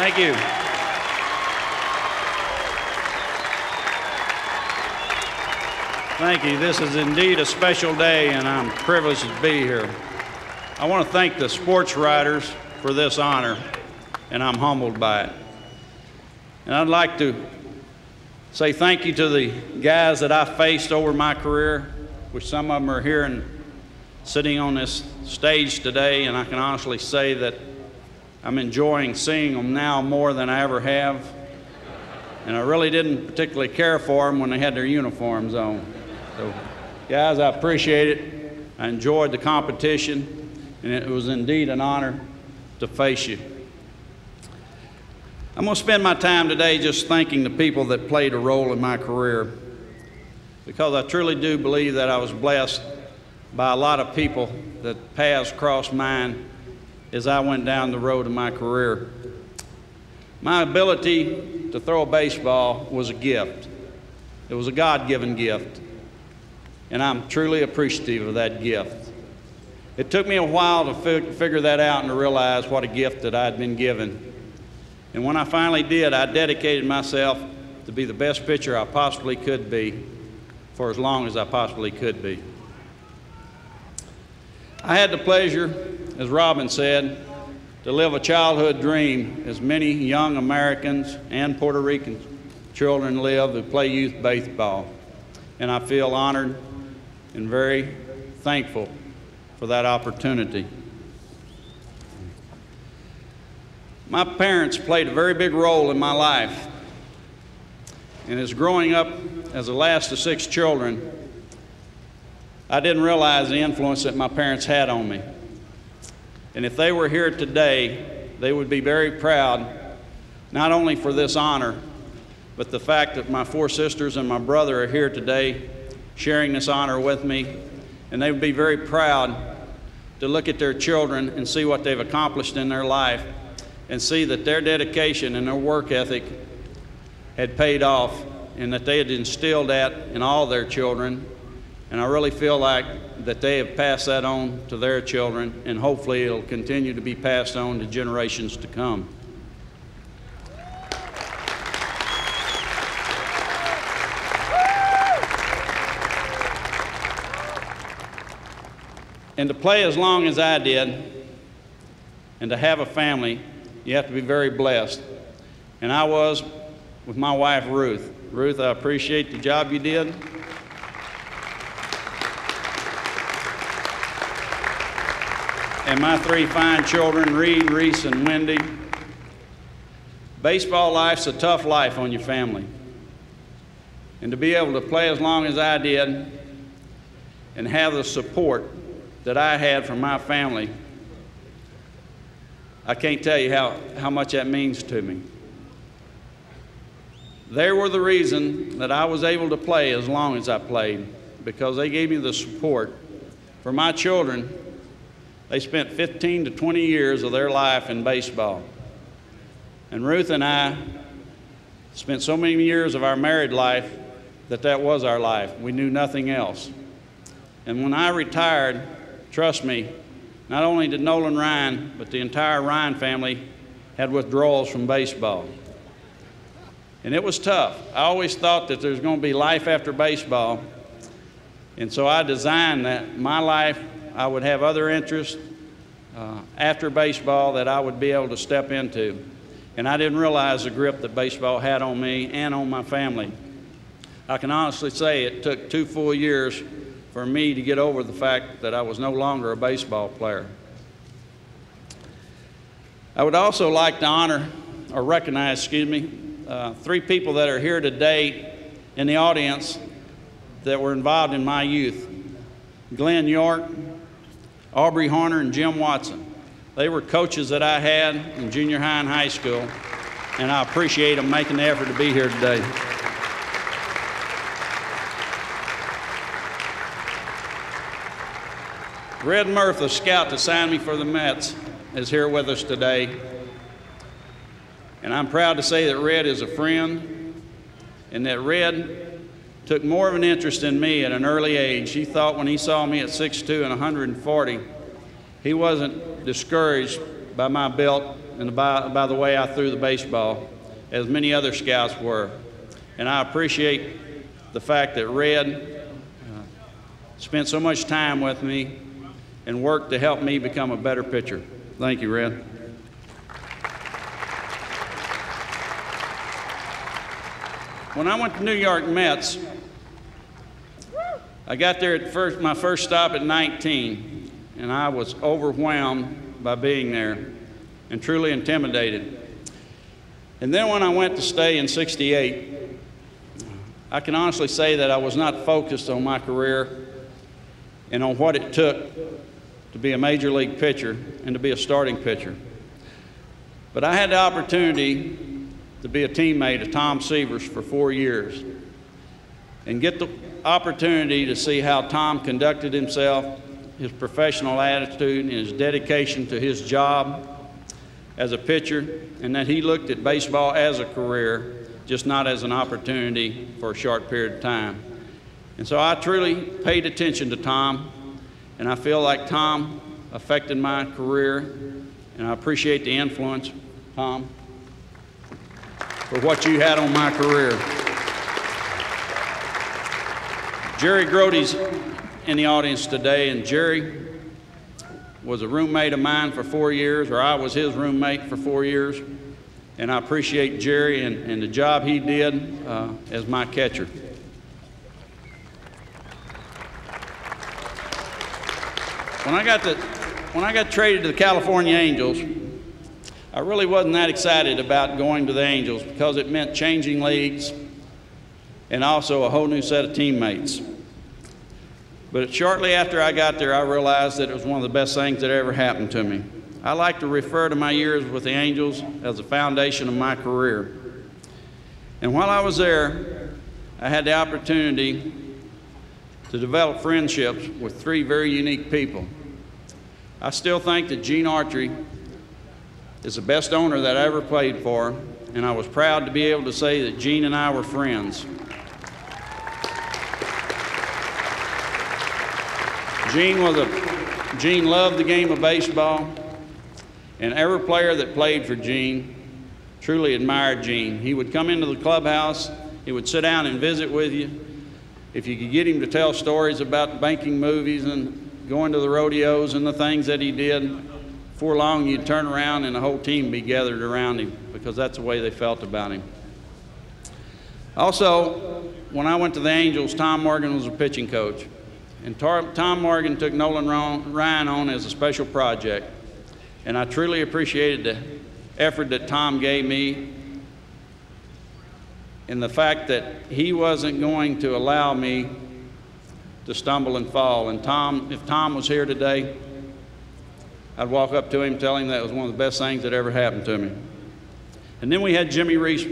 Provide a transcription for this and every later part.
Thank you. Thank you. This is indeed a special day, and I'm privileged to be here. I want to thank the sports writers for this honor, and I'm humbled by it. And I'd like to say thank you to the guys that I faced over my career, which some of them are here and sitting on this stage today, and I can honestly say that I'm enjoying seeing them now more than I ever have. And I really didn't particularly care for them when they had their uniforms on. So, guys, I appreciate it. I enjoyed the competition, and it was indeed an honor to face you. I'm going to spend my time today just thanking the people that played a role in my career because I truly do believe that I was blessed by a lot of people that paths crossed mine as I went down the road of my career. My ability to throw a baseball was a gift. It was a God given gift and I'm truly appreciative of that gift. It took me a while to fi- figure that out and to realize what a gift that I'd been given. And when I finally did, I dedicated myself to be the best pitcher I possibly could be for as long as I possibly could be. I had the pleasure, as Robin said, to live a childhood dream as many young Americans and Puerto Rican children live who play youth baseball. And I feel honored and very thankful for that opportunity. My parents played a very big role in my life. And as growing up as the last of six children, I didn't realize the influence that my parents had on me. And if they were here today, they would be very proud, not only for this honor, but the fact that my four sisters and my brother are here today sharing this honor with me. And they would be very proud to look at their children and see what they've accomplished in their life and see that their dedication and their work ethic had paid off and that they had instilled that in all their children. And I really feel like that they have passed that on to their children, and hopefully it'll continue to be passed on to generations to come. And to play as long as I did and to have a family, you have to be very blessed. And I was with my wife, Ruth. Ruth, I appreciate the job you did. And my three fine children, Reed, Reese, and Wendy. Baseball life's a tough life on your family. And to be able to play as long as I did and have the support that I had from my family, I can't tell you how, how much that means to me. They were the reason that I was able to play as long as I played because they gave me the support. For my children, they spent 15 to 20 years of their life in baseball. And Ruth and I spent so many years of our married life that that was our life. We knew nothing else. And when I retired, Trust me, not only did Nolan Ryan, but the entire Ryan family had withdrawals from baseball. And it was tough. I always thought that there's going to be life after baseball. And so I designed that my life, I would have other interests uh, after baseball that I would be able to step into. And I didn't realize the grip that baseball had on me and on my family. I can honestly say it took two full years for me to get over the fact that I was no longer a baseball player. I would also like to honor or recognize, excuse me, uh, three people that are here today in the audience that were involved in my youth Glenn York, Aubrey Horner, and Jim Watson. They were coaches that I had in junior high and high school, and I appreciate them making the effort to be here today. Red Murff, the scout that signed me for the Mets, is here with us today. And I'm proud to say that Red is a friend and that Red took more of an interest in me at an early age. He thought when he saw me at 6'2 and 140, he wasn't discouraged by my belt and by, by the way I threw the baseball, as many other scouts were. And I appreciate the fact that Red uh, spent so much time with me and worked to help me become a better pitcher. Thank you, Red. When I went to New York Mets, I got there at first, my first stop at 19, and I was overwhelmed by being there and truly intimidated. And then when I went to stay in 68, I can honestly say that I was not focused on my career and on what it took to be a major league pitcher and to be a starting pitcher. But I had the opportunity to be a teammate of Tom Seaver's for four years and get the opportunity to see how Tom conducted himself, his professional attitude, and his dedication to his job as a pitcher, and that he looked at baseball as a career, just not as an opportunity for a short period of time. And so I truly paid attention to Tom, and I feel like Tom affected my career, and I appreciate the influence, Tom, for what you had on my career. Jerry Grote's in the audience today, and Jerry was a roommate of mine for four years, or I was his roommate for four years. And I appreciate Jerry and, and the job he did uh, as my catcher. When I got to, when I got traded to the California Angels, I really wasn't that excited about going to the Angels because it meant changing leagues and also a whole new set of teammates. But shortly after I got there, I realized that it was one of the best things that ever happened to me. I like to refer to my years with the Angels as the foundation of my career. And while I was there, I had the opportunity to develop friendships with three very unique people. I still think that Gene Autry is the best owner that I ever played for, and I was proud to be able to say that Gene and I were friends. Gene was a Gene loved the game of baseball, and every player that played for Gene truly admired Gene. He would come into the clubhouse, he would sit down and visit with you. If you could get him to tell stories about banking movies and going to the rodeos and the things that he did, before long you'd turn around and the whole team would be gathered around him because that's the way they felt about him. Also, when I went to the Angels, Tom Morgan was a pitching coach. And Tom Morgan took Nolan Ryan on as a special project. And I truly appreciated the effort that Tom gave me and the fact that he wasn't going to allow me to stumble and fall. And Tom, if Tom was here today, I'd walk up to him tell him that was one of the best things that ever happened to me. And then we had Jimmy Reese,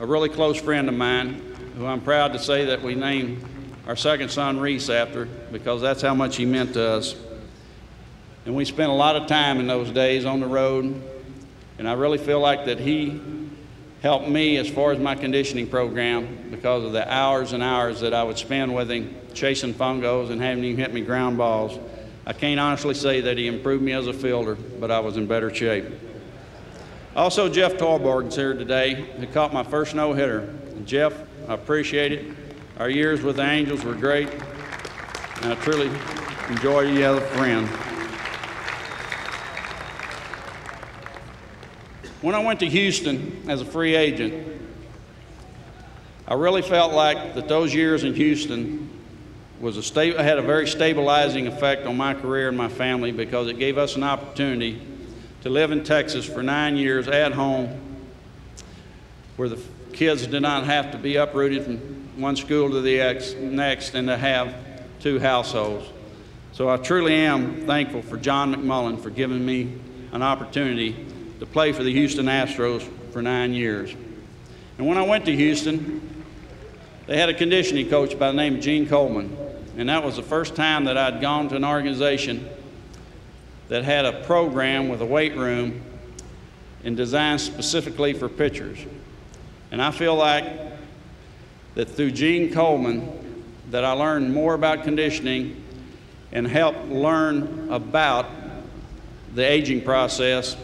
a really close friend of mine, who I'm proud to say that we named our second son Reese after because that's how much he meant to us. And we spent a lot of time in those days on the road, and I really feel like that he helped me as far as my conditioning program because of the hours and hours that I would spend with him chasing fungos and having him hit me ground balls. I can't honestly say that he improved me as a fielder, but I was in better shape. Also, Jeff Torborg's here today, who caught my first no hitter. Jeff, I appreciate it. Our years with the Angels were great, and I truly enjoy you as a friend. When I went to Houston as a free agent, I really felt like that those years in Houston was a sta- had a very stabilizing effect on my career and my family because it gave us an opportunity to live in Texas for nine years at home, where the kids did not have to be uprooted from one school to the ex, next and to have two households. So I truly am thankful for John McMullen for giving me an opportunity to play for the Houston Astros for nine years. And when I went to Houston, they had a conditioning coach by the name of Gene Coleman. And that was the first time that I'd gone to an organization that had a program with a weight room and designed specifically for pitchers. And I feel like that through Gene Coleman that I learned more about conditioning and helped learn about the aging process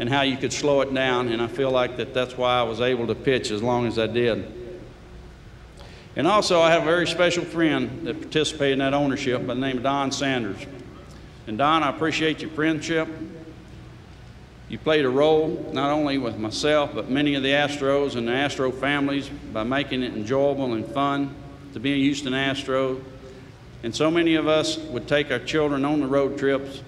and how you could slow it down, and I feel like that that's why I was able to pitch as long as I did. And also, I have a very special friend that participated in that ownership by the name of Don Sanders. And Don, I appreciate your friendship. You played a role not only with myself, but many of the Astros and the Astro families by making it enjoyable and fun to be a Houston Astro. And so many of us would take our children on the road trips,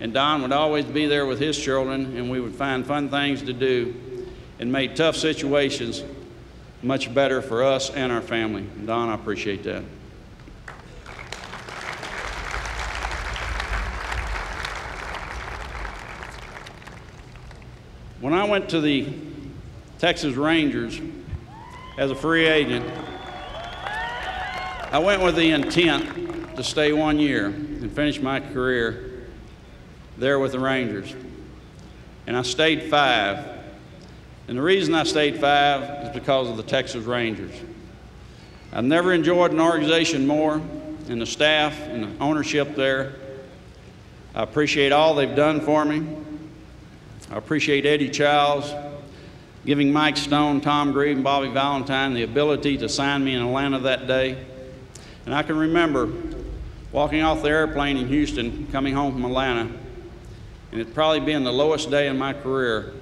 and Don would always be there with his children, and we would find fun things to do and made tough situations much better for us and our family. Don, I appreciate that. When I went to the Texas Rangers as a free agent, I went with the intent to stay one year and finish my career there with the Rangers. And I stayed five. And the reason I stayed five is because of the Texas Rangers. I've never enjoyed an organization more and the staff and the ownership there. I appreciate all they've done for me. I appreciate Eddie Chiles giving Mike Stone, Tom Grieve, and Bobby Valentine the ability to sign me in Atlanta that day. And I can remember walking off the airplane in Houston, coming home from Atlanta, and it probably been the lowest day in my career.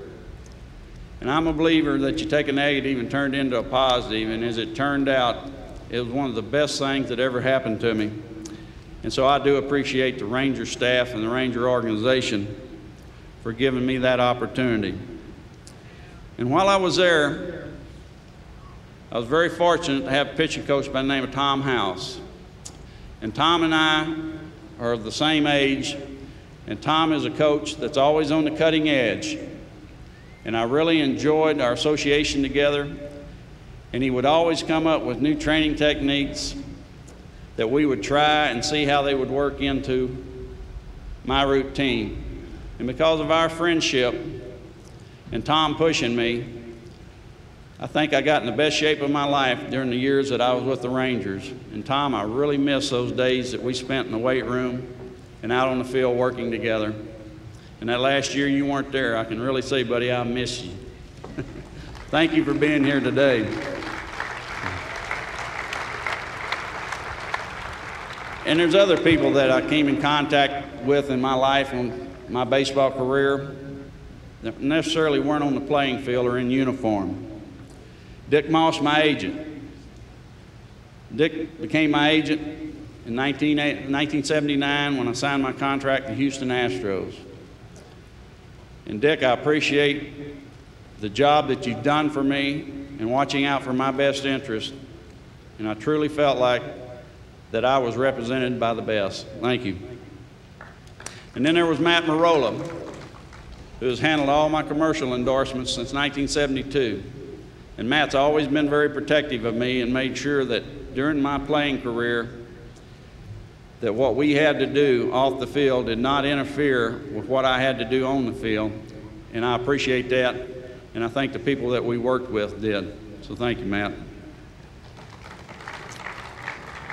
And I'm a believer that you take a negative and turn it into a positive, and as it turned out, it was one of the best things that ever happened to me. And so I do appreciate the Ranger staff and the Ranger organization for giving me that opportunity. And while I was there, I was very fortunate to have a pitching coach by the name of Tom House. And Tom and I are of the same age, and Tom is a coach that's always on the cutting edge. And I really enjoyed our association together. And he would always come up with new training techniques that we would try and see how they would work into my routine. And because of our friendship and Tom pushing me, I think I got in the best shape of my life during the years that I was with the Rangers. And Tom, I really miss those days that we spent in the weight room and out on the field working together. And that last year you weren't there, I can really say, buddy, I miss you. Thank you for being here today. And there's other people that I came in contact with in my life on my baseball career that necessarily weren't on the playing field or in uniform. Dick Moss, my agent. Dick became my agent in 19, 1979 when I signed my contract to Houston Astros. And Dick, I appreciate the job that you've done for me and watching out for my best interest. And I truly felt like that I was represented by the best. Thank you. And then there was Matt Merola, who has handled all my commercial endorsements since 1972. And Matt's always been very protective of me and made sure that during my playing career, that what we had to do off the field did not interfere with what I had to do on the field. And I appreciate that. And I think the people that we worked with did. So thank you, Matt.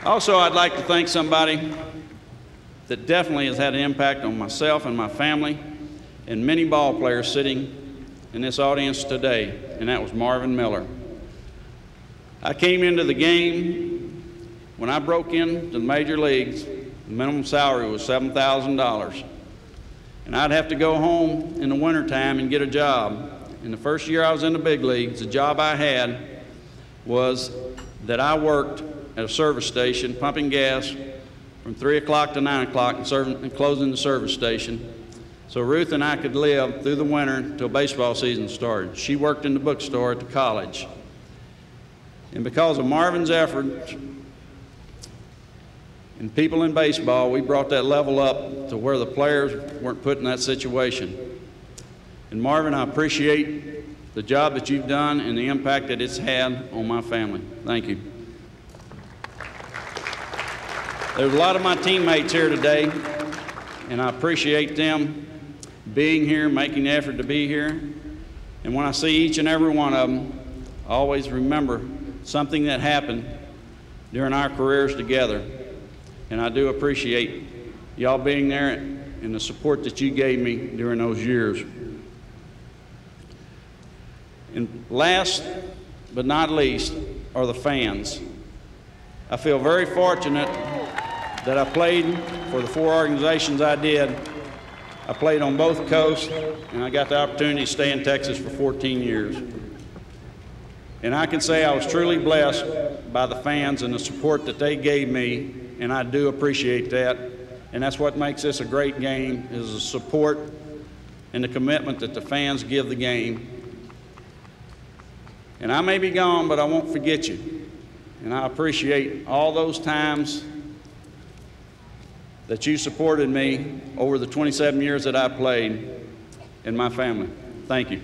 Also, I'd like to thank somebody that definitely has had an impact on myself and my family and many ball players sitting in this audience today, and that was Marvin Miller. I came into the game when I broke into the major leagues, the minimum salary was $7,000. And I'd have to go home in the wintertime and get a job. In the first year I was in the big leagues, the job I had was that I worked at a service station pumping gas from 3 o'clock to 9 o'clock and, and closing the service station. So Ruth and I could live through the winter until baseball season started. She worked in the bookstore at the college. And because of Marvin's efforts and people in baseball, we brought that level up to where the players weren't put in that situation. And Marvin, I appreciate the job that you've done and the impact that it's had on my family. Thank you. There's a lot of my teammates here today, and I appreciate them being here, making the effort to be here. And when I see each and every one of them, I always remember something that happened during our careers together. And I do appreciate y'all being there and the support that you gave me during those years. And last but not least are the fans. I feel very fortunate that I played for the four organizations I did. I played on both coasts, and I got the opportunity to stay in Texas for 14 years. And I can say I was truly blessed by the fans and the support that they gave me, and I do appreciate that. And that's what makes this a great game, is the support and the commitment that the fans give the game. And I may be gone, but I won't forget you. And I appreciate all those times that you supported me over the 27 years that I played in my family. Thank you.